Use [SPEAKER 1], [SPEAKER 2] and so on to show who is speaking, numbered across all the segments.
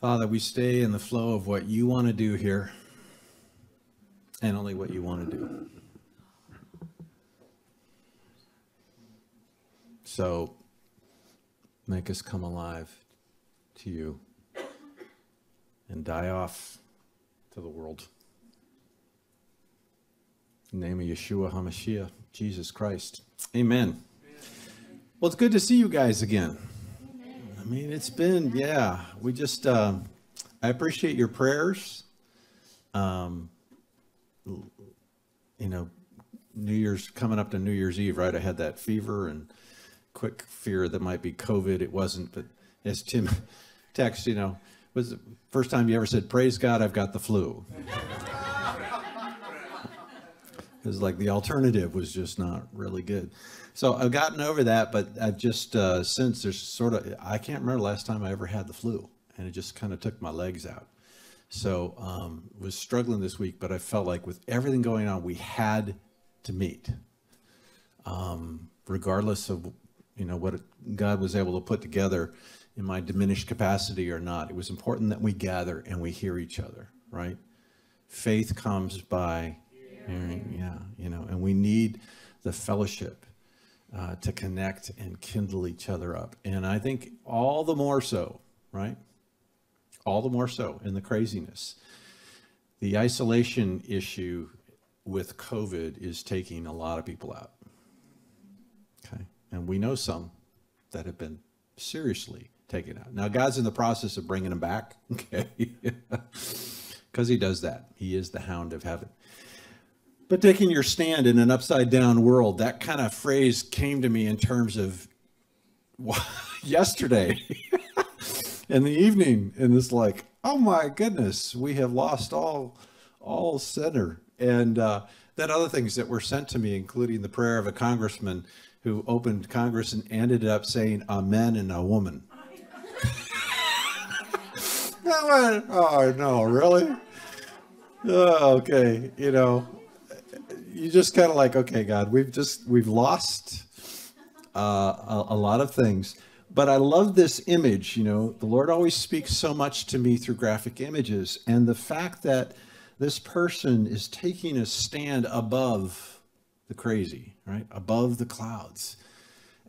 [SPEAKER 1] Father, we stay in the flow of what you want to do here and only what you want to do. So make us come alive to you and die off to the world. In the name of Yeshua HaMashiach, Jesus Christ. Amen. Well, it's good to see you guys again. I mean, it's been, yeah, we just, um, I appreciate your prayers. Um, you know, New Year's coming up to New Year's Eve, right? I had that fever and quick fear that might be COVID. It wasn't, but as Tim text, you know, was the first time you ever said, Praise God, I've got the flu. Because like the alternative was just not really good. So I've gotten over that, but I've just uh, since there's sort of I can't remember last time I ever had the flu, and it just kind of took my legs out. So um, was struggling this week, but I felt like with everything going on, we had to meet, um, regardless of you know what God was able to put together in my diminished capacity or not. It was important that we gather and we hear each other, right? Faith comes by we need the fellowship uh, to connect and kindle each other up. And I think all the more so, right? All the more so in the craziness. The isolation issue with COVID is taking a lot of people out. Okay. And we know some that have been seriously taken out. Now, God's in the process of bringing them back. Okay. Because he does that. He is the hound of heaven. But taking your stand in an upside down world, that kind of phrase came to me in terms of yesterday in the evening. And it's like, oh my goodness, we have lost all, all center. And uh, then other things that were sent to me, including the prayer of a congressman who opened Congress and ended up saying amen and a woman. oh no, really? Okay, you know, you just kind of like, okay, God, we've just we've lost uh, a, a lot of things. But I love this image. You know, the Lord always speaks so much to me through graphic images, and the fact that this person is taking a stand above the crazy, right, above the clouds,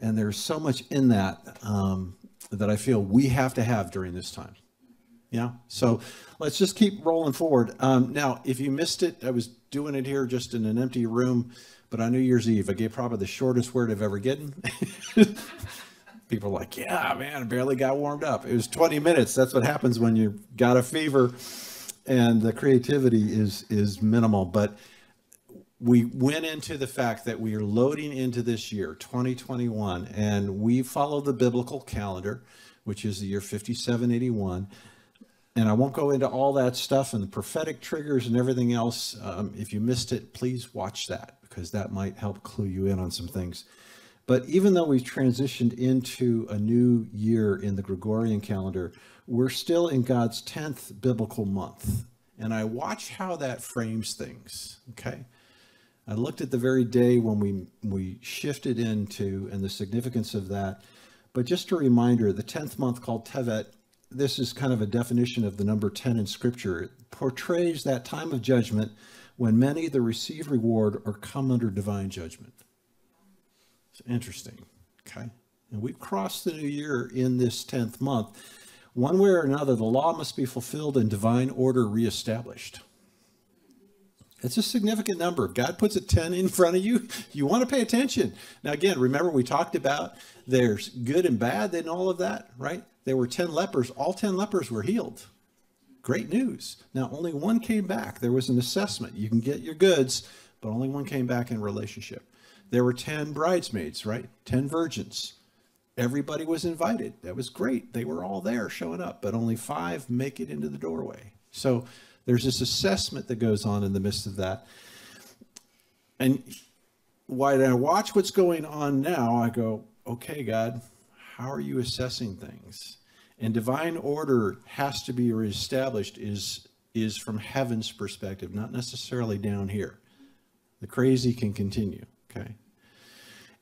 [SPEAKER 1] and there's so much in that um, that I feel we have to have during this time. Yeah. So let's just keep rolling forward. Um, now, if you missed it, I was doing it here just in an empty room, but on New Year's Eve, I gave probably the shortest word I've ever given. People are like, yeah, man, I barely got warmed up. It was 20 minutes. That's what happens when you got a fever and the creativity is is minimal. But we went into the fact that we are loading into this year, 2021, and we follow the biblical calendar, which is the year 5781 and I won't go into all that stuff and the prophetic triggers and everything else. Um, if you missed it, please watch that because that might help clue you in on some things. But even though we've transitioned into a new year in the Gregorian calendar, we're still in God's 10th biblical month. And I watch how that frames things. Okay. I looked at the very day when we, we shifted into and the significance of that. But just a reminder, the 10th month called Tevet this is kind of a definition of the number 10 in scripture. It portrays that time of judgment when many either receive reward or come under divine judgment. It's interesting. Okay. And we've crossed the new year in this 10th month. One way or another, the law must be fulfilled and divine order reestablished. It's a significant number. God puts a 10 in front of you. You want to pay attention. Now, again, remember we talked about there's good and bad in all of that, right? There were 10 lepers. All 10 lepers were healed. Great news. Now, only one came back. There was an assessment. You can get your goods, but only one came back in relationship. There were 10 bridesmaids, right? 10 virgins. Everybody was invited. That was great. They were all there showing up, but only five make it into the doorway. So there's this assessment that goes on in the midst of that. And when I watch what's going on now, I go, okay, God, how are you assessing things? And divine order has to be reestablished is is from heaven's perspective, not necessarily down here. The crazy can continue, okay?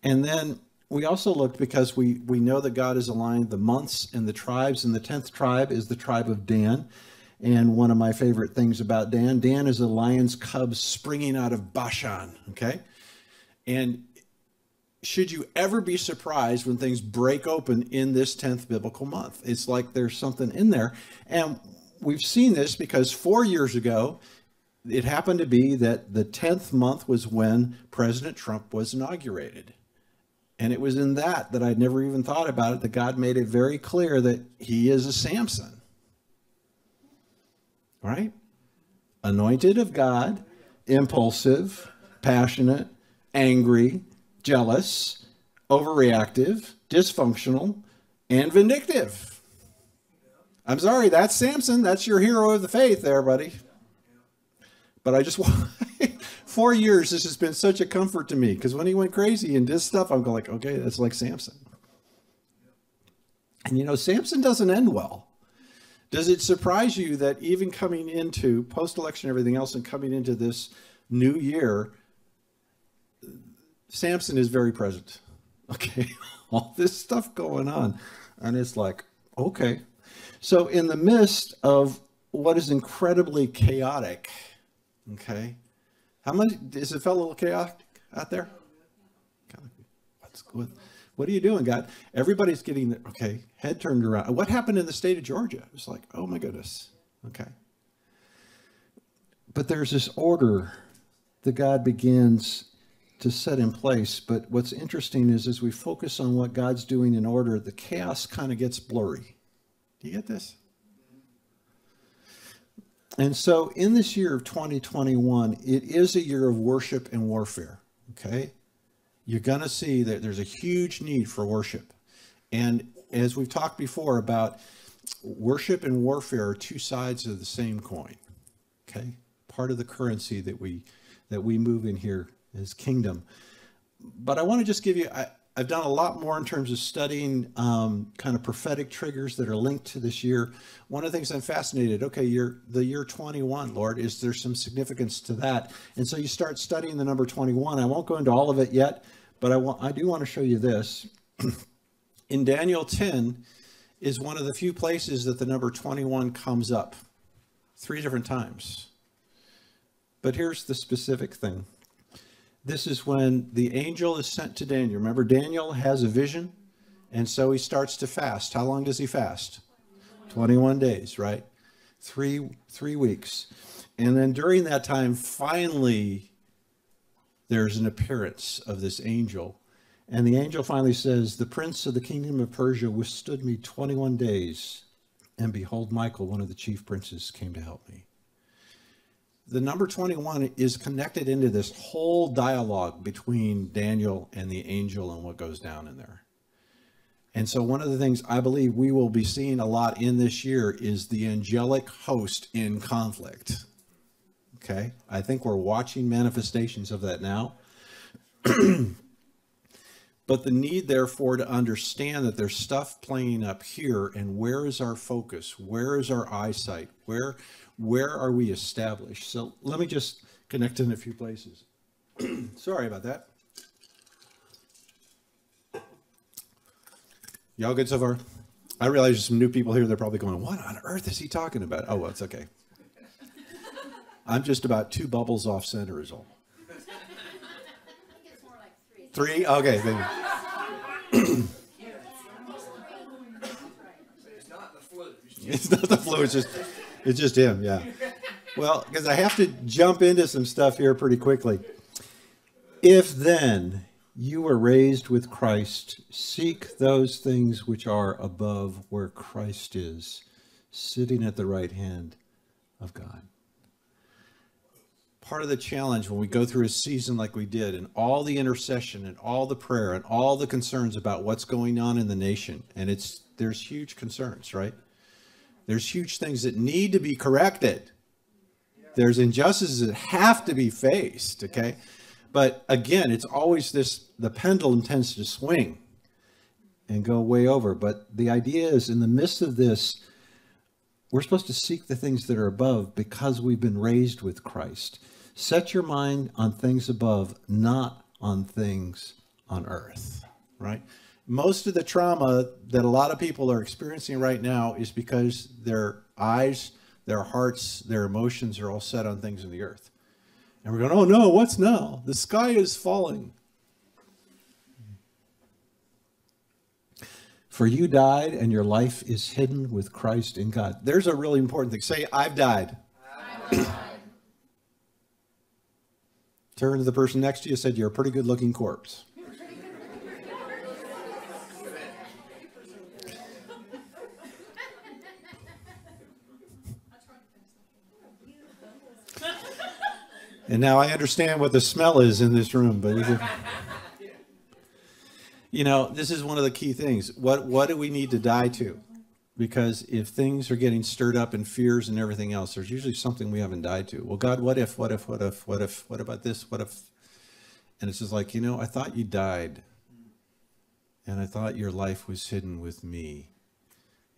[SPEAKER 1] And then we also looked because we, we know that God has aligned the months and the tribes, and the 10th tribe is the tribe of Dan. And one of my favorite things about Dan, Dan is a lion's cub springing out of Bashan. Okay. And should you ever be surprised when things break open in this 10th biblical month? It's like there's something in there. And we've seen this because four years ago, it happened to be that the 10th month was when President Trump was inaugurated. And it was in that that I'd never even thought about it that God made it very clear that he is a Samson. Right? Anointed of God, impulsive, passionate, angry, jealous, overreactive, dysfunctional, and vindictive. I'm sorry, that's Samson. That's your hero of the faith there, buddy. But I just want four years, this has been such a comfort to me because when he went crazy and did stuff, I'm like, okay, that's like Samson. And you know, Samson doesn't end well. Does it surprise you that even coming into post-election, everything else, and coming into this new year, Samson is very present. Okay, all this stuff going on, and it's like, okay. So in the midst of what is incredibly chaotic, okay, how much is a little chaotic out there? What's good? What are you doing, God? Everybody's getting okay, head turned around. What happened in the state of Georgia? It was like, oh my goodness. Okay. But there's this order that God begins to set in place. But what's interesting is as we focus on what God's doing in order, the chaos kind of gets blurry. Do you get this? And so in this year of 2021, it is a year of worship and warfare. Okay? You're going to see that there's a huge need for worship. And as we've talked before about worship and warfare are two sides of the same coin. Okay? Part of the currency that we that we move in here is kingdom. But I want to just give you, I, have done a lot more in terms of studying um, kind of prophetic triggers that are linked to this year. One of the things I'm fascinated, okay, you're the year 21, Lord, is there some significance to that? And so you start studying the number 21. I won't go into all of it yet, but I, want, I do want to show you this. in Daniel 10 is one of the few places that the number 21 comes up three different times. But here's the specific thing this is when the angel is sent to Daniel. Remember, Daniel has a vision, and so he starts to fast. How long does he fast? 21 days, right? Three, three weeks. And then during that time, finally, there's an appearance of this angel. And the angel finally says, The prince of the kingdom of Persia withstood me 21 days. And behold, Michael, one of the chief princes, came to help me the number 21 is connected into this whole dialogue between Daniel and the angel and what goes down in there. And so, one of the things I believe we will be seeing a lot in this year is the angelic host in conflict. Okay. I think we're watching manifestations of that now. but the need, therefore, to understand that there's stuff playing up here and where is our focus? Where is our eyesight? Where where are we established? So let me just connect in a few places. Sorry about that. Y'all good so far? I realize there's some new people here. They're probably going, what on earth is he talking about? Oh, well, it's okay. I'm just about two bubbles off center is all. three. Okay. Then. it's not the flu. It's just it's just him, yeah. Well, because I have to jump into some stuff here pretty quickly. If then you were raised with Christ, seek those things which are above where Christ is, sitting at the right hand of God. Part of the challenge when we go through a season like we did, and all the intercession and all the prayer and all the concerns about what's going on in the nation, and it's there's huge concerns, right? There's huge things that need to be corrected. There's injustices that have to be faced, okay? But again, it's always this the pendulum tends to swing and go way over. But the idea is in the midst of this, we're supposed to seek the things that are above because we've been raised with Christ. Set your mind on things above, not on things on earth, right? Most of the trauma that a lot of people are experiencing right now is because their eyes, their hearts, their emotions are all set on things in the earth. And we're going, oh no, what's now? The sky is falling. For you died, and your life is hidden with Christ in God. There's a really important thing. Say, I've died. I've died. Turn to the person next to you and said, You're a pretty good looking corpse. And now I understand what the smell is in this room, but you know, this is one of the key things. What what do we need to die to? Because if things are getting stirred up and fears and everything else, there's usually something we haven't died to. Well, God, what if, what if, what if, what if, what about this? What if? And it's just like, you know, I thought you died. And I thought your life was hidden with me.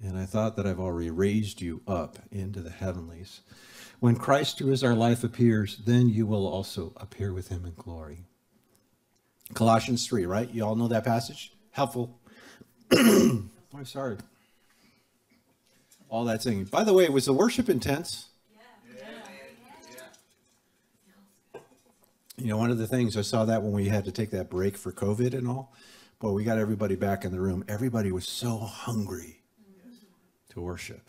[SPEAKER 1] And I thought that I've already raised you up into the heavenlies. When Christ, who is our life, appears, then you will also appear with him in glory. Colossians 3, right? You all know that passage? Helpful. I'm sorry. All that singing. By the way, was the worship intense? Yeah. You know, one of the things I saw that when we had to take that break for COVID and all, boy, we got everybody back in the room. Everybody was so hungry to worship.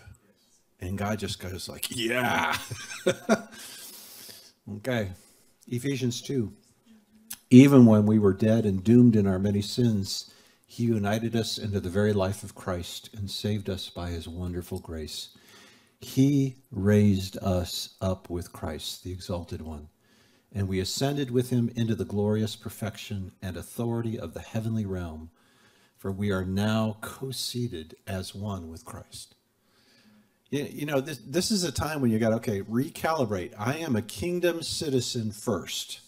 [SPEAKER 1] And God just goes like, yeah. okay. Ephesians 2. Even when we were dead and doomed in our many sins, he united us into the very life of Christ and saved us by his wonderful grace. He raised us up with Christ, the exalted one, and we ascended with him into the glorious perfection and authority of the heavenly realm, for we are now co seated as one with Christ. You know, this, this is a time when you got, okay, recalibrate. I am a kingdom citizen first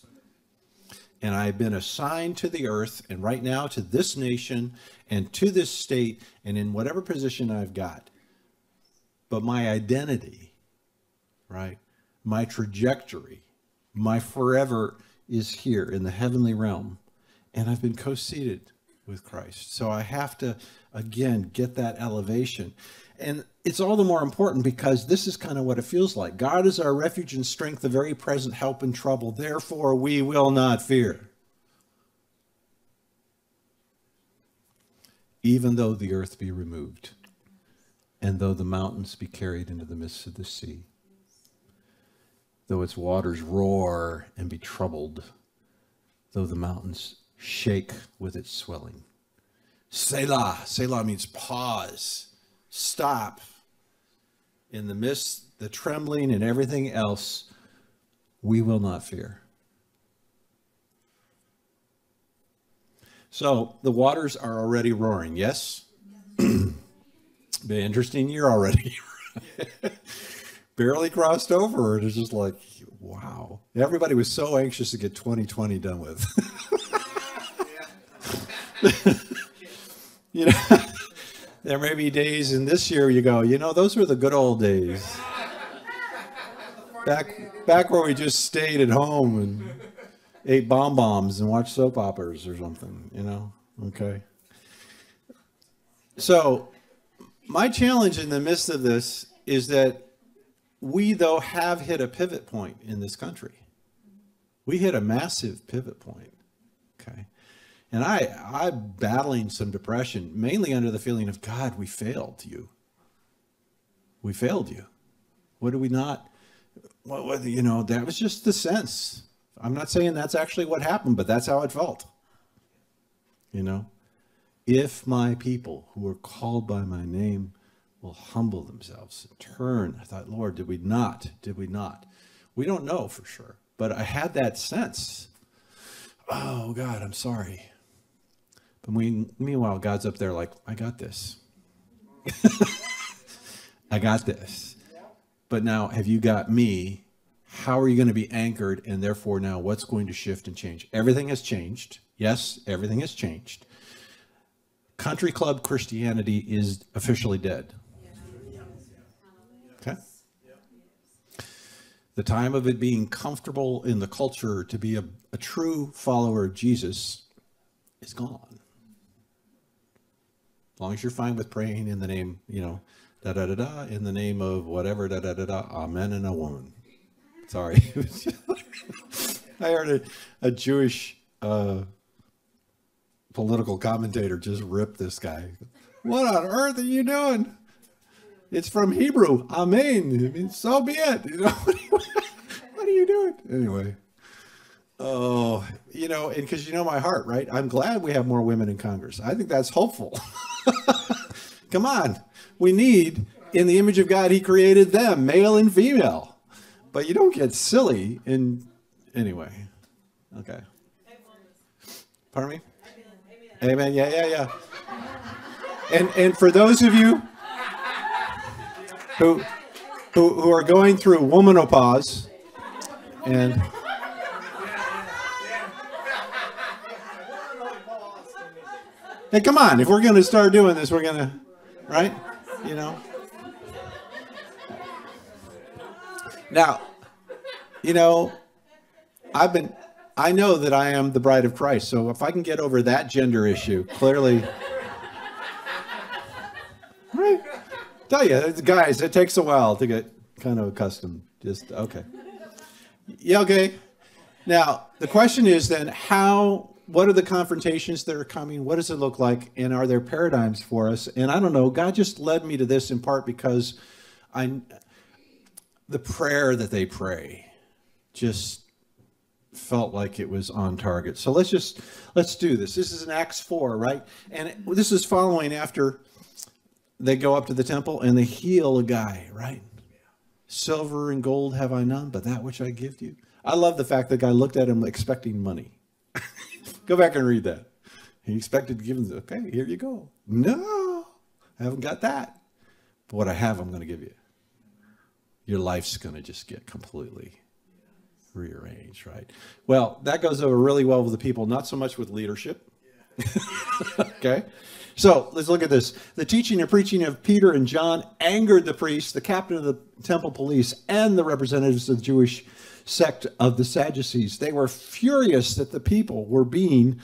[SPEAKER 1] and I've been assigned to the earth and right now to this nation and to this state and in whatever position I've got. But my identity, right? My trajectory, my forever is here in the heavenly realm. And I've been co seated with Christ. So I have to, again, get that elevation. And it's all the more important because this is kind of what it feels like. God is our refuge and strength, the very present help in trouble. Therefore, we will not fear. Even though the earth be removed, and though the mountains be carried into the midst of the sea, though its waters roar and be troubled, though the mountains shake with its swelling. Selah. Selah means pause stop in the midst, the trembling, and everything else, we will not fear. So the waters are already roaring, yes? Be interesting year already. Barely crossed over, and it's just like, wow. Everybody was so anxious to get 2020 done with. you know, there may be days in this year you go, you know, those were the good old days. Back back where we just stayed at home and ate bonbons and watched soap operas or something, you know? Okay. So, my challenge in the midst of this is that we, though, have hit a pivot point in this country. We hit a massive pivot point. Okay. And I, I'm battling some depression, mainly under the feeling of, God, we failed you. We failed you. What do we not? Well, what, you know, that was just the sense. I'm not saying that's actually what happened, but that's how it felt. You know, if my people who are called by my name will humble themselves and turn, I thought, Lord, did we not? Did we not? We don't know for sure, but I had that sense. Oh, God, I'm sorry. But we, meanwhile, God's up there like, I got this. I got this. But now, have you got me? How are you going to be anchored? And therefore, now what's going to shift and change? Everything has changed. Yes, everything has changed. Country club Christianity is officially dead. Okay? The time of it being comfortable in the culture to be a, a true follower of Jesus is gone. As long as you're fine with praying in the name, you know, da da da da, in the name of whatever, da da da da, amen and a woman. Sorry. I heard a, a Jewish uh, political commentator just rip this guy. What on earth are you doing? It's from Hebrew. Amen. I mean, so be it. You know, what are you doing? Anyway. Oh, you know, and because you know my heart, right? I'm glad we have more women in Congress. I think that's hopeful. Come on. We need, in the image of God, He created them, male and female. But you don't get silly in, anyway. Okay. Pardon me? Amen. Yeah, yeah, yeah. And and for those of you who who, who are going through womanopause and Hey, come on. If we're going to start doing this, we're going to, right? You know? Now, you know, I've been I know that I am the bride of Christ. So if I can get over that gender issue, clearly. right? Tell you, guys, it takes a while to get kind of accustomed. Just, okay. Yeah, okay. Now, the question is then how, what are the confrontations that are coming? What does it look like? And are there paradigms for us? And I don't know, God just led me to this in part because I, the prayer that they pray just felt like it was on target. So let's just let's do this. This is in Acts 4, right? And this is following after they go up to the temple and they heal a guy, right? Silver and gold have I none, but that which I give you. I love the fact that guy looked at him expecting money. Go back and read that. He expected to give him, okay, here you go. No, I haven't got that. But what I have, I'm going to give you. Your life's going to just get completely rearranged, right? Well, that goes over really well with the people, not so much with leadership. okay? So let's look at this. The teaching and preaching of Peter and John angered the priests, the captain of the temple police, and the representatives of the Jewish sect of the Sadducees. They were furious that the people were being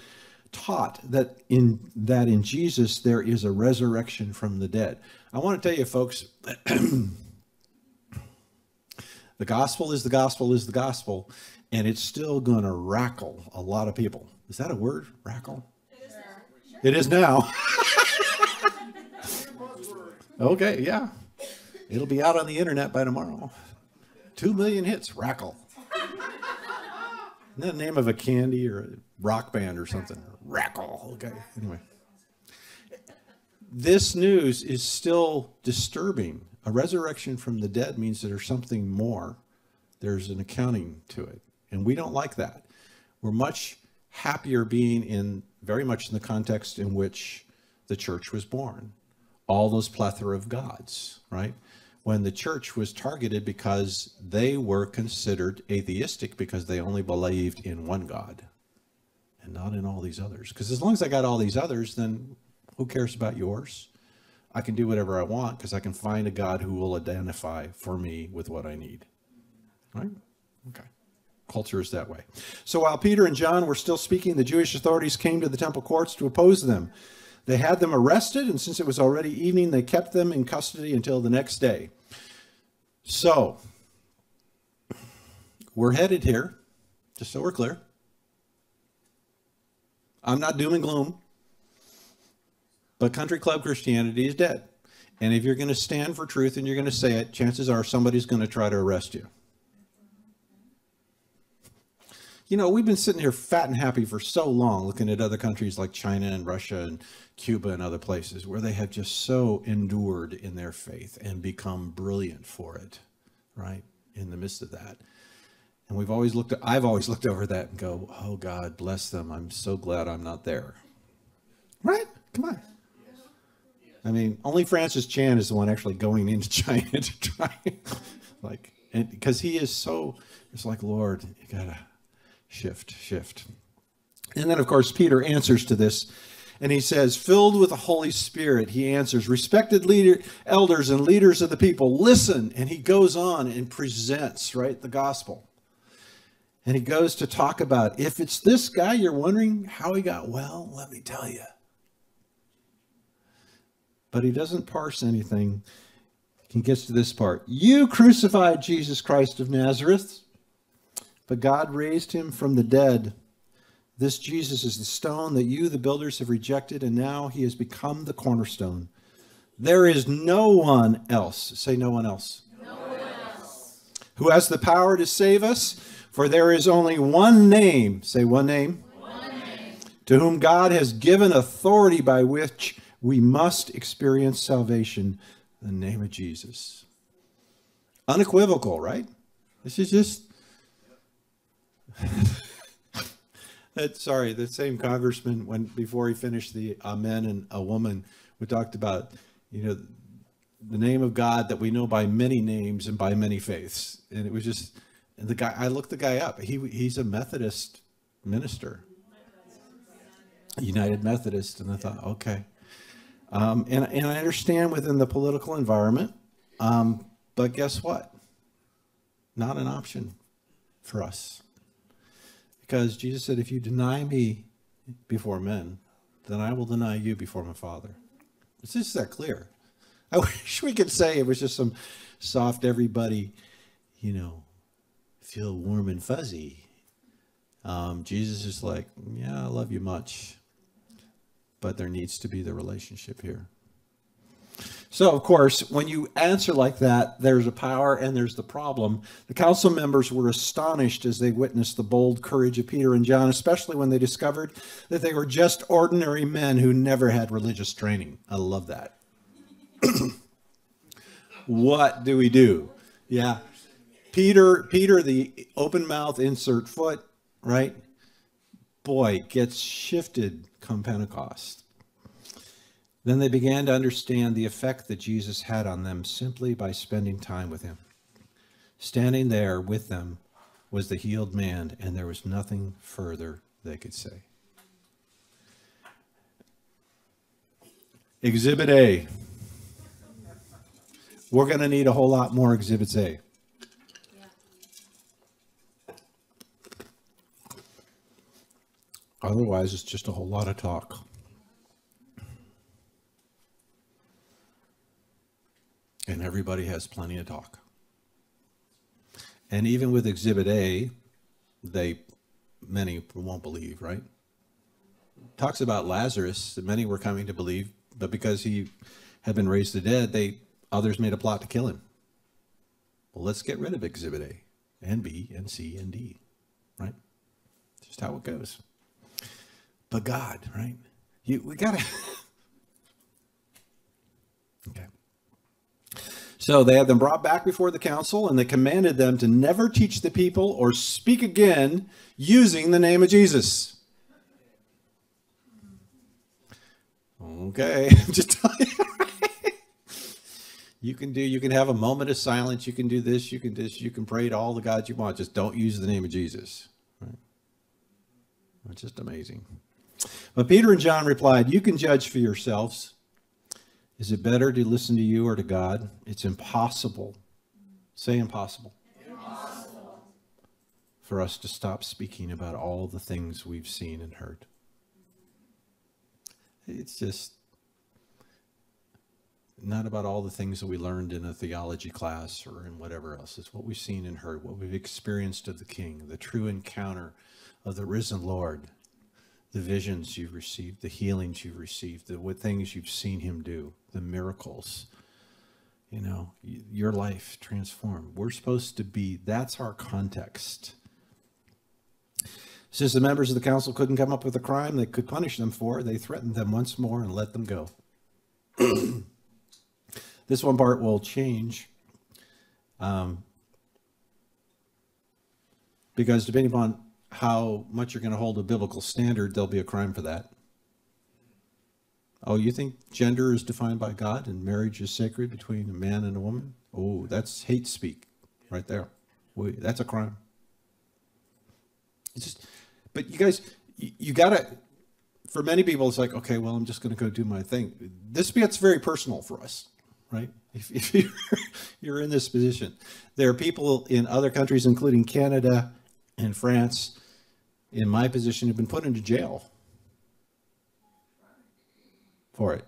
[SPEAKER 1] taught that in that in Jesus there is a resurrection from the dead. I want to tell you folks The gospel is the gospel is the gospel, and it's still going to rackle a lot of people. Is that a word? Rackle? It is now. okay, yeah. It'll be out on the internet by tomorrow. Two million hits, rackle. The name of a candy or a rock band or something? Rackle. Okay, anyway. This news is still disturbing a resurrection from the dead means that there's something more. There's an accounting to it. And we don't like that. We're much happier being in very much in the context in which the church was born. All those plethora of gods, right? When the church was targeted because they were considered atheistic because they only believed in one God and not in all these others. Because as long as I got all these others, then who cares about yours? I can do whatever I want because I can find a God who will identify for me with what I need. Right? Okay. Culture is that way. So while Peter and John were still speaking, the Jewish authorities came to the temple courts to oppose them. They had them arrested, and since it was already evening, they kept them in custody until the next day. So, we're headed here, just so we're clear. I'm not doom and gloom. But country club Christianity is dead. And if you're going to stand for truth and you're going to say it, chances are somebody's going to try to arrest you. You know, we've been sitting here fat and happy for so long looking at other countries like China and Russia and Cuba and other places where they have just so endured in their faith and become brilliant for it, right? In the midst of that. And we've always looked at, I've always looked over that and go, oh God, bless them. I'm so glad I'm not there. Right? Come on. I mean, only Francis Chan is the one actually going into China to try, like, because he is so, it's like, Lord, you gotta shift, shift. And then, of course, Peter answers to this, and he says, filled with the Holy Spirit, he answers, respected leader, elders and leaders of the people, listen. And he goes on and presents, right, the gospel. And he goes to talk about if it's this guy you're wondering how he got well, let me tell you but he doesn't parse anything. He gets to this part. You crucified Jesus Christ of Nazareth, but God raised him from the dead. This Jesus is the stone that you, the builders, have rejected, and now he has become the cornerstone. There is no one else. Say, no one else. No one else. Who has the power to save us? For there is only one name. Say, one name. One name. To whom God has given authority by which we must experience salvation the name of Jesus. Unequivocal, right? This is just. That, sorry, the same congressman, when before he finished the Amen and a woman, we talked about you know, the name of God that we know by many names and by many faiths. And it was just and the guy. I looked the guy up. He he's a Methodist minister, United Methodist, and I thought, okay. Um, and and I understand within the political environment, um, but guess what? Not an option for us, because Jesus said, "If you deny me before men, then I will deny you before my Father." It's just that clear. I wish we could say it was just some soft, everybody, you know, feel warm and fuzzy. Um, Jesus is like, yeah, I love you much, but there needs to be the relationship here. So, of course, when you answer like that, there's a power and there's the problem. The council members were astonished as they witnessed the bold courage of Peter and John, especially when they discovered that they were just ordinary men who never had religious training. I love that. what do we do? Yeah. Peter, Peter, the open mouth insert foot, right? Boy, gets shifted come Pentecost. Then they began to understand the effect that Jesus had on them simply by spending time with him. Standing there with them was the healed man, and there was nothing further they could say. Exhibit A. We're going to need a whole lot more exhibits A. Otherwise, it's just a whole lot of talk. and everybody has plenty of talk. And even with Exhibit A, they many won't believe, right? Talks about Lazarus many were coming to believe, but because he had been raised to dead, they others made a plot to kill him. Well, let's get rid of Exhibit A and B and C and D, right? Just how it goes. But God, right? You we gotta Okay. So they had them brought back before the council, and they commanded them to never teach the people or speak again using the name of Jesus. Okay, just tell you. you can do. You can have a moment of silence. You can do this. You can this. You can pray to all the gods you want. Just don't use the name of Jesus. Right? It's just amazing. But Peter and John replied, "You can judge for yourselves." Is it better to listen to you or to God? It's impossible. Say impossible. Impossible. For us to stop speaking about all the things we've seen and heard. It's just not about all the things that we learned in a theology class or in whatever else. It's what we've seen and heard, what we've experienced of the King, the true encounter of the risen Lord, the visions you've received, the healings you've received, the what things you've seen him do, the miracles. You know, your life transformed. We're supposed to be, that's our context. Since the members of the council couldn't come up with a crime they could punish them for, they threatened them once more and let them go. this one part will change um, because depending upon how much you're going to hold a biblical standard, there'll be a crime for that. Oh, you think gender is defined by God and marriage is sacred between a man and a woman? Oh, that's hate speak right there. We, that's a crime. It's just, but you guys, you, you got to, for many people, it's like, okay, well, I'm just going to go do my thing. This gets very personal for us, right? If, if you're, you're in this position, there are people in other countries, including Canada and France, in my position, have been put into jail for it.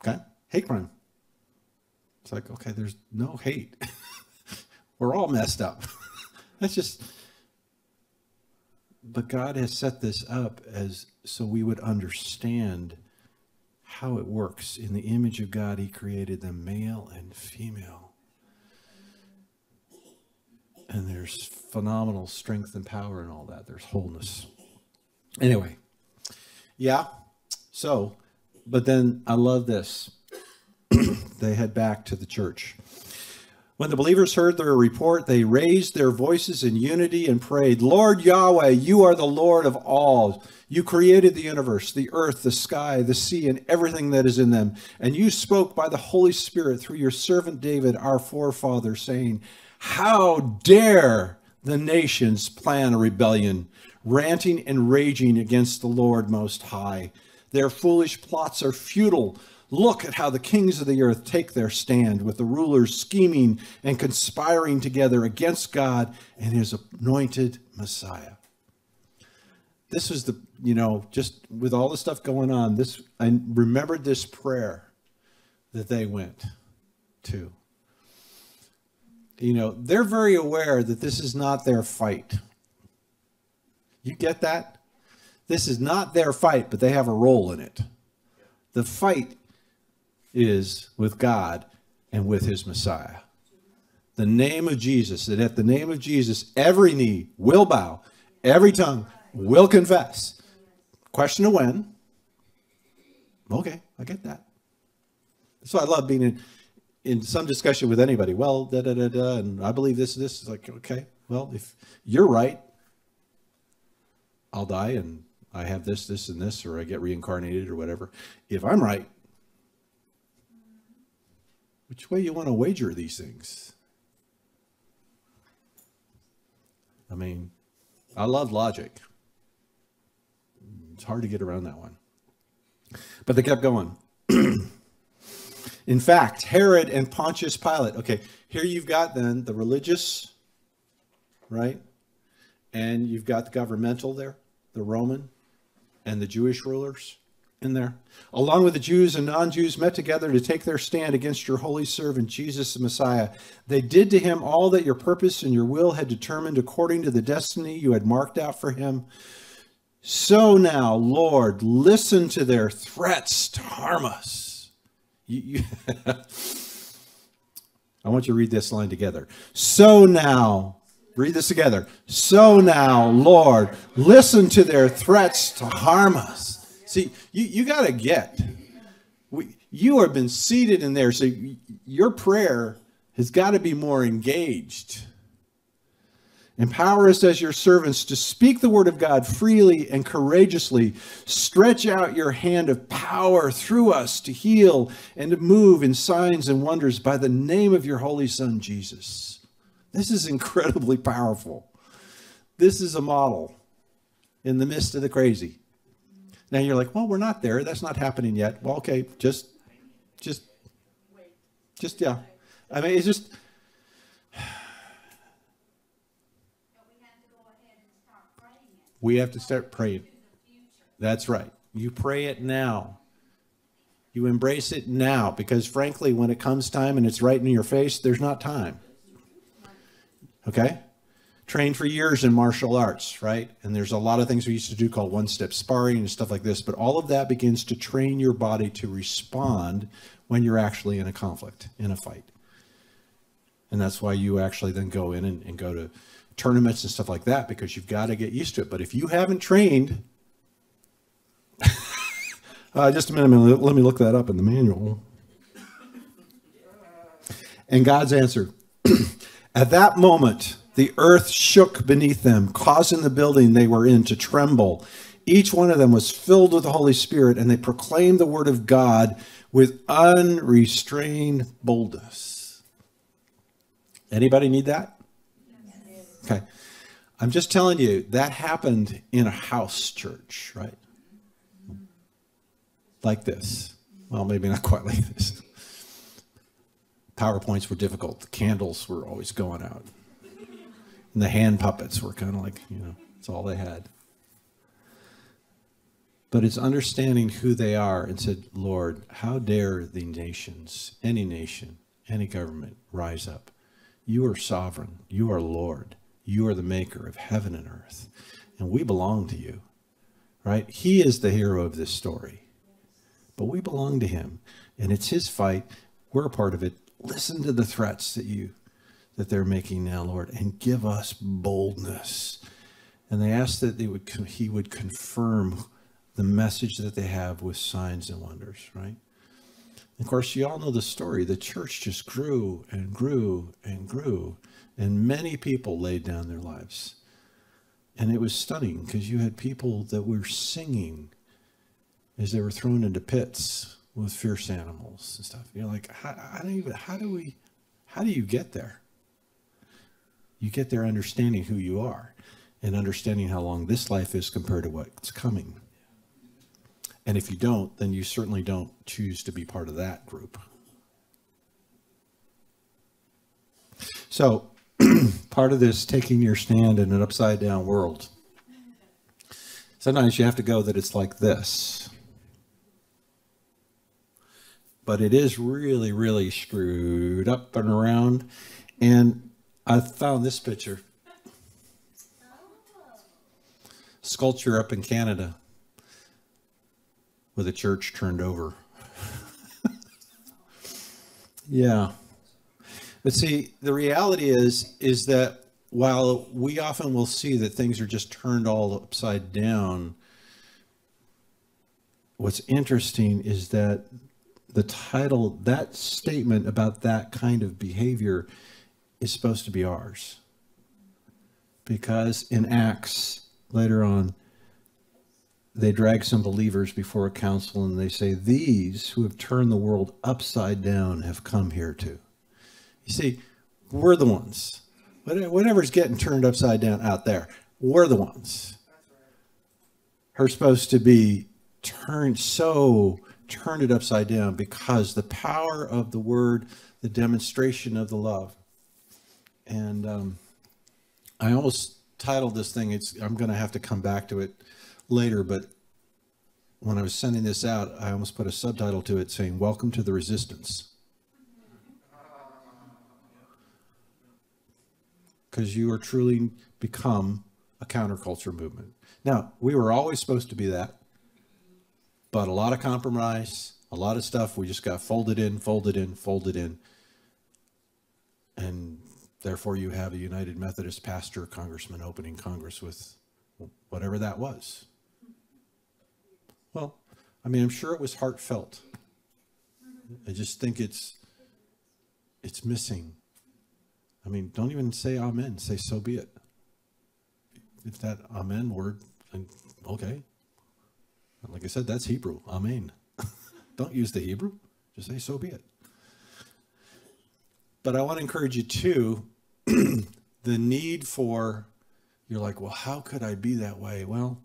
[SPEAKER 1] Okay? Hate crime. It's like, okay, there's no hate. We're all messed up. That's just. But God has set this up as so we would understand how it works. In the image of God, He created them male and female. And there's phenomenal strength and power and all that. There's wholeness. Anyway, yeah. So, but then I love this. they head back to the church. When the believers heard their report, they raised their voices in unity and prayed, Lord Yahweh, you are the Lord of all. You created the universe, the earth, the sky, the sea, and everything that is in them. And you spoke by the Holy Spirit through your servant David, our forefather, saying, How dare the nations plan a rebellion, ranting and raging against the Lord Most High? Their foolish plots are futile. Look at how the kings of the earth take their stand, with the rulers scheming and conspiring together against God and his anointed Messiah. This was the, you know, just with all the stuff going on, this I remembered this prayer that they went to. You know, they're very aware that this is not their fight. You get that? This is not their fight, but they have a role in it. The fight is with God and with his Messiah. The name of Jesus, that at the name of Jesus, every knee will bow, every tongue will confess. Question of when? Okay, I get that. So I love being in, in some discussion with anybody. Well, da da da da, and I believe this, this is like, okay, well, if you're right, I'll die and I have this, this, and this, or I get reincarnated or whatever. If I'm right, which way you want to wager these things? I mean, I love logic. It's hard to get around that one. But they kept going. In fact, Herod and Pontius Pilate. Okay, here you've got then the religious, right? And you've got the governmental there, the Roman and the Jewish rulers in there. Along with the Jews and non Jews met together to take their stand against your holy servant, Jesus the Messiah. They did to him all that your purpose and your will had determined according to the destiny you had marked out for him. So now, Lord, listen to their threats to harm us. You, you I want you to read this line together. So now, read this together. So now, Lord, listen to their threats to harm us. See, you, you got to get, we, you have been seated in there. So your prayer has got to be more engaged. Empower us as your servants to speak the word of God freely and courageously. Stretch out your hand of power through us to heal and to move in signs and wonders by the name of your holy son, Jesus. This is incredibly powerful. This is a model in the midst of the crazy. Now you're like, well, we're not there. That's not happening yet. Well, okay, just, just, just, yeah. I mean, it's just. We have to start praying. That's right. You pray it now. You embrace it now because, frankly, when it comes time and it's right in your face, there's not time. Okay? trained for years in martial arts, right? And there's a lot of things we used to do called one step sparring and stuff like this, but all of that begins to train your body to respond when you're actually in a conflict, in a fight. And that's why you actually then go in and, and go to tournaments and stuff like that because you've got to get used to it. But if you haven't trained, uh, just a minute, let me look that up in the manual. And God's answer at that moment, the earth shook beneath them, causing the building they were in to tremble. Each one of them was filled with the Holy Spirit, and they proclaimed the word of God with unrestrained boldness. Anybody need that? Okay. I'm just telling you, that happened in a house church, right? Like this. Well, maybe not quite like this. PowerPoints were difficult. The candles were always going out. And the hand puppets were kind of like, you know, it's all they had. but it's understanding who they are and said, Lord, how dare the nations, any nation, any government rise up? You are sovereign. You are Lord. You are the maker of heaven and earth. And we belong to you, right? He is the hero of this story, but we belong to him. And it's his fight. We're a part of it. Listen to the threats that you that they're making now, Lord, and give us boldness. And they ask that they would he would confirm the message that they have with signs and wonders, right? Of course, you all know the story. The church just grew and grew and grew, and many people laid down their lives. And it was stunning because you had people that were singing as they were thrown into pits with fierce animals and stuff. You're like, how, I don't even, how do we, how do you get there? You get there understanding who you are and understanding how long this life is compared to what's coming. And if you don't, then you certainly don't choose to be part of that group. So, part of this taking your stand in an upside down world, sometimes you have to go that it's like this. But it is really, really screwed up and around. And I found this picture sculpture up in Canada with a church turned over. yeah. But see, the reality is is that while we often will see that things are just turned all upside down, what's interesting is that the title, that statement about that kind of behavior is supposed to be ours. Because in Acts, later on, they drag some believers before a council and they say, These who have turned the world upside down have come here too. You see, we're the ones. Whatever's getting turned upside down out there, we're the ones. Are supposed to be turned so turned it upside down because the power of the word, the demonstration of the love. And um, I almost titled this thing, it's I'm going to have to come back to it later, but when I was sending this out, I almost put a subtitle to it saying, Welcome to the Resistance. Because you are truly become a counterculture movement. Now, we were always supposed to be that, but a lot of compromise, a lot of stuff, we just got folded in, folded in, folded in. And therefore, you have a United Methodist pastor, congressman opening Congress with whatever that was. Well, I mean, I'm sure it was heartfelt. I just think it's it's missing. I mean, don't even say amen. Say so be it. If that amen word, okay. Like I said, that's Hebrew. Amen. don't use the Hebrew. Just say so be it. But I want to encourage you too, the need for you're like, well, how could I be that way? Well,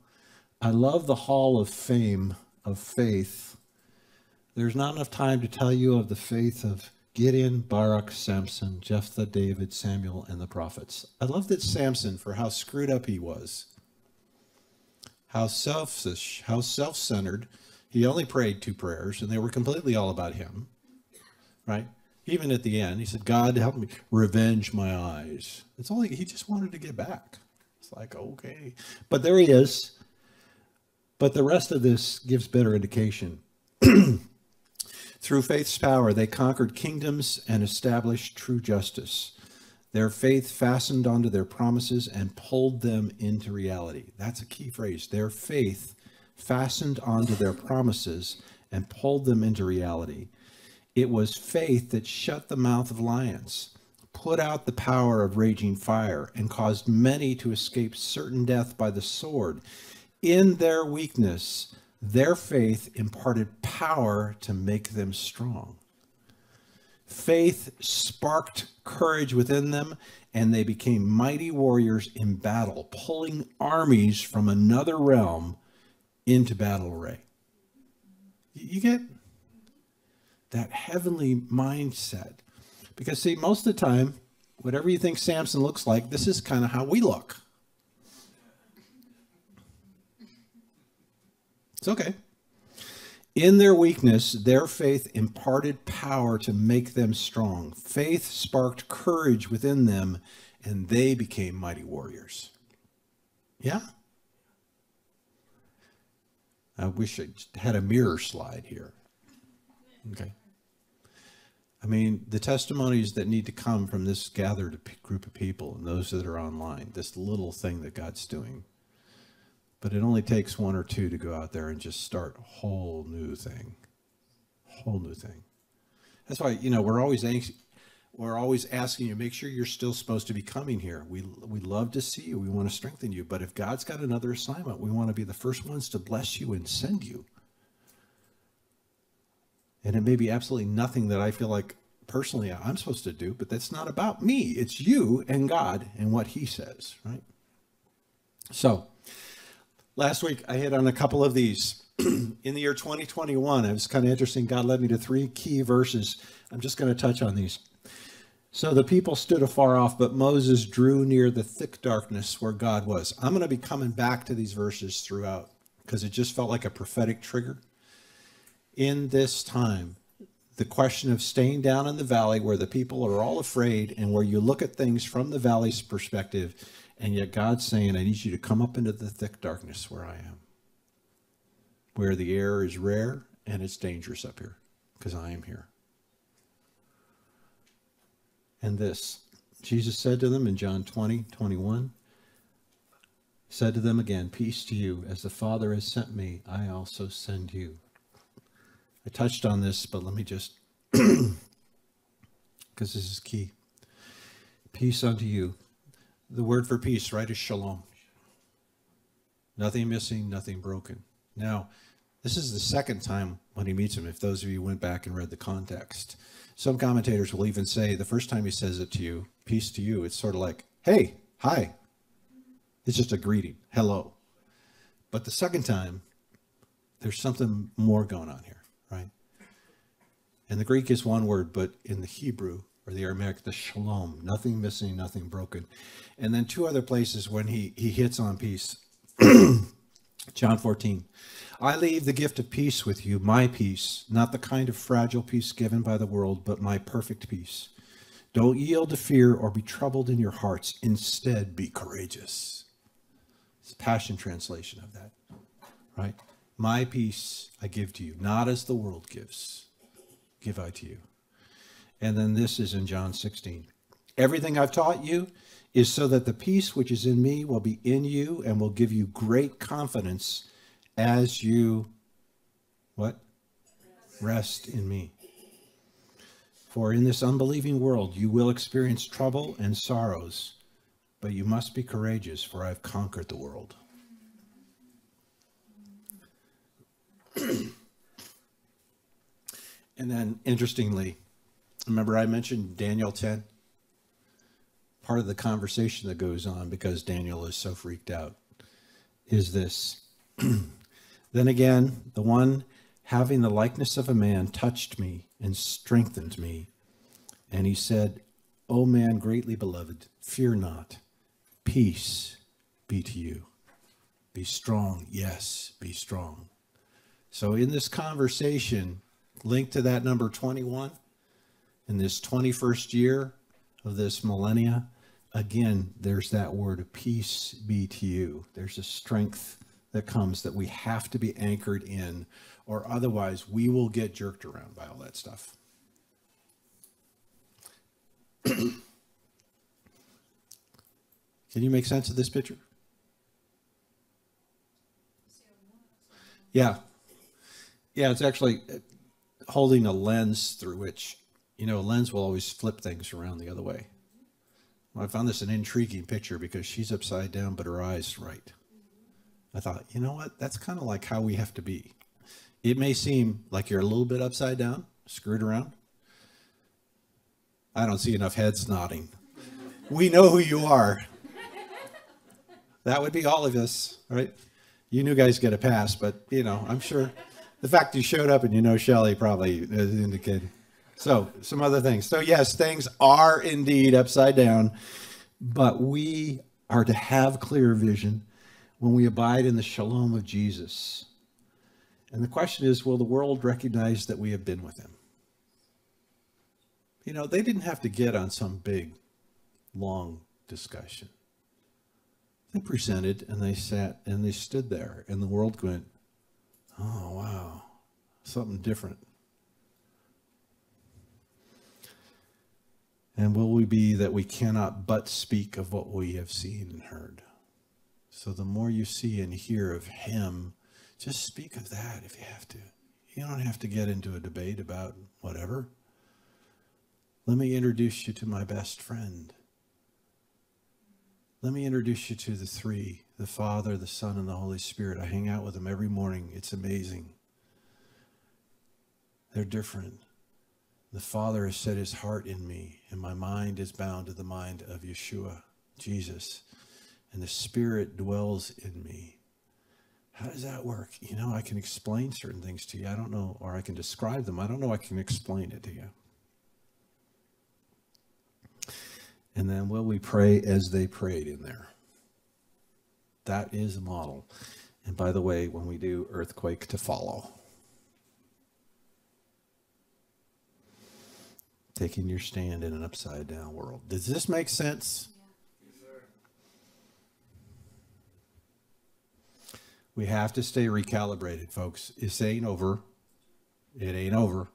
[SPEAKER 1] I love the hall of fame of faith. There's not enough time to tell you of the faith of Gideon, Barak, Samson, Jephthah, David, Samuel, and the prophets. I love that Samson, for how screwed up he was, how selfish, how self centered. He only prayed two prayers, and they were completely all about him, right? Even at the end, he said, God, help me, revenge my eyes. It's only, he just wanted to get back. It's like, okay. But there he is but the rest of this gives better indication. Through faith's power, they conquered kingdoms and established true justice. Their faith fastened onto their promises and pulled them into reality. That's a key phrase. Their faith fastened onto their promises and pulled them into reality. It was faith that shut the mouth of lions, put out the power of raging fire, and caused many to escape certain death by the sword in their weakness, their faith imparted power to make them strong. Faith sparked courage within them, and they became mighty warriors in battle, pulling armies from another realm into battle array. You get that heavenly mindset. Because, see, most of the time, whatever you think Samson looks like, this is kind of how we look. It's okay. In their weakness, their faith imparted power to make them strong. Faith sparked courage within them, and they became mighty warriors. Yeah? I wish I had a mirror slide here. Okay. I mean, the testimonies that need to come from this gathered group of people and those that are online, this little thing that God's doing, but it only takes one or two to go out there and just start a whole new thing. Whole new thing. That's why, you know, we're always anxious, we're always asking you, make sure you're still supposed to be coming here. We we love to see you. We want to strengthen you. But if God's got another assignment, we want to be the first ones to bless you and send you. And it may be absolutely nothing that I feel like personally I'm supposed to do, but that's not about me. It's you and God and what He says, right? So Last week, I hit on a couple of these. in the year 2021, it was kind of interesting. God led me to three key verses. I'm just going to touch on these. So the people stood afar off, but Moses drew near the thick darkness where God was. I'm going to be coming back to these verses throughout because it just felt like a prophetic trigger. In this time, the question of staying down in the valley where the people are all afraid and where you look at things from the valley's perspective and yet God's saying, I need you to come up into the thick darkness where I am, where the air is rare and it's dangerous up here, because I am here. And this, Jesus said to them in John 20, 21, said to them again, Peace to you. As the Father has sent me, I also send you. I touched on this, but let me just, because this is key. Peace unto you. The word for peace, right, is shalom. Nothing missing, nothing broken. Now, this is the second time when he meets him, if those of you went back and read the context. Some commentators will even say the first time he says it to you, peace to you, it's sort of like, hey, hi. It's just a greeting, hello. But the second time, there's something more going on here, right? And the Greek is one word, but in the Hebrew, or the Aramaic, the shalom, nothing missing, nothing broken. And then two other places when he, he hits on peace. John 14. I leave the gift of peace with you, my peace, not the kind of fragile peace given by the world, but my perfect peace. Don't yield to fear or be troubled in your hearts. Instead, be courageous. It's Passion translation of that, right? My peace I give to you, not as the world gives, give I to you. And then this is in John 16. Everything I've taught you is so that the peace which is in me will be in you and will give you great confidence as you what? Rest in me. For in this unbelieving world you will experience trouble and sorrows, but you must be courageous, for I've conquered the world. and then, interestingly, Remember, I mentioned Daniel 10? Part of the conversation that goes on because Daniel is so freaked out is this. then again, the one having the likeness of a man touched me and strengthened me. And he said, O man greatly beloved, fear not. Peace be to you. Be strong. Yes, be strong. So, in this conversation, linked to that number 21, in this 21st year of this millennia, again, there's that word of peace be to you. There's a strength that comes that we have to be anchored in, or otherwise we will get jerked around by all that stuff. Can you make sense of this picture? Yeah. Yeah, it's actually holding a lens through which you know, a lens will always flip things around the other way. Well, I found this an intriguing picture because she's upside down, but her eyes right. I thought, you know what? That's kind of like how we have to be. It may seem like you're a little bit upside down, screwed around. I don't see enough heads nodding. We know who you are. That would be all of us, right? You new guys get a pass, but you know, I'm sure the fact you showed up and you know Shelly probably indicated. So, some other things. So, yes, things are indeed upside down, but we are to have clear vision when we abide in the shalom of Jesus. And the question is will the world recognize that we have been with him? You know, they didn't have to get on some big, long discussion. They presented and they sat and they stood there, and the world went, oh, wow, something different. And will we be that we cannot but speak of what we have seen and heard? So the more you see and hear of Him, just speak of that if you have to. You don't have to get into a debate about whatever. Let me introduce you to my best friend. Let me introduce you to the three the Father, the Son, and the Holy Spirit. I hang out with them every morning. It's amazing. They're different. The Father has set his heart in me, and my mind is bound to the mind of Yeshua, Jesus. And the Spirit dwells in me. How does that work? You know, I can explain certain things to you. I don't know, or I can describe them. I don't know I can explain it to you. And then will we pray as they prayed in there? That is a model. And by the way, when we do earthquake to follow, taking your stand in an upside down world. Does this make sense? We have to stay recalibrated, folks. This ain't over. It ain't over.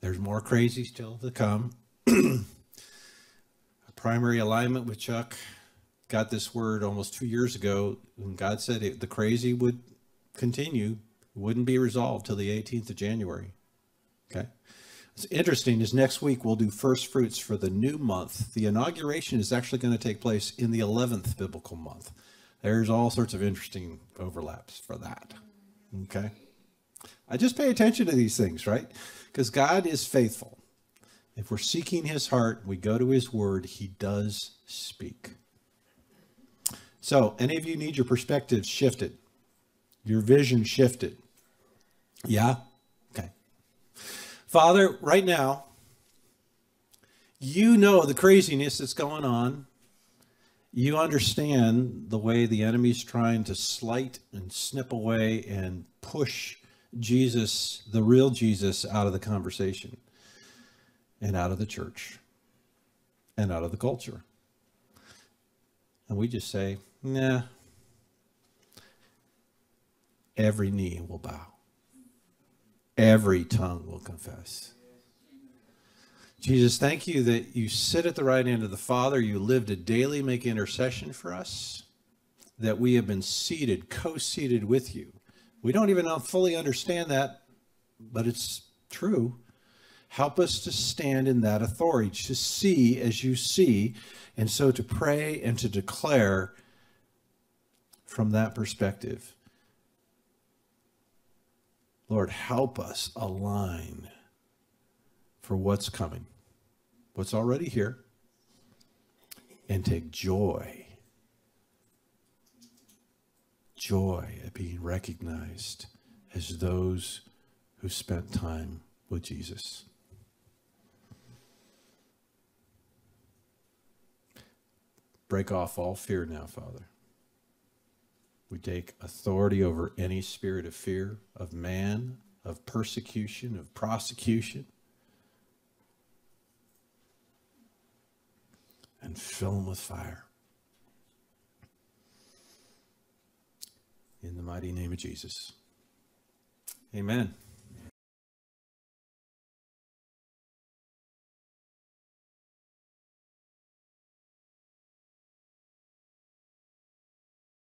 [SPEAKER 1] There's more crazy still to come. A primary alignment with Chuck got this word almost two years ago when God said it, the crazy would continue, wouldn't be resolved till the 18th of January. Okay. It's interesting is next week we'll do first fruits for the new month. The inauguration is actually going to take place in the 11th biblical month. There's all sorts of interesting overlaps for that. Okay? I just pay attention to these things, right? Because God is faithful. If we're seeking his heart, we go to his word, he does speak. So, any of you need your perspective shifted? Your vision shifted? Yeah? Father, right now, you know the craziness that's going on you understand the way the enemy's trying to slight and snip away and push Jesus, the real Jesus, out of the conversation and out of the church and out of the culture. And we just say, nah, every knee will bow, every tongue will confess. Jesus, thank you that you sit at the right hand of the Father. You live to daily make intercession for us, that we have been seated, co seated with you. We don't even fully understand that, but it's true. Help us to stand in that authority, to see as you see, and so to pray and to declare from that perspective. Lord, help us align for what's coming, what's already here, and take joy. Joy at being recognized as those who spent time with Jesus. Break off all fear now, Father. We take authority over any spirit of fear, of man, of persecution, of prosecution. and fill them with fire. In the mighty name of Jesus. Amen.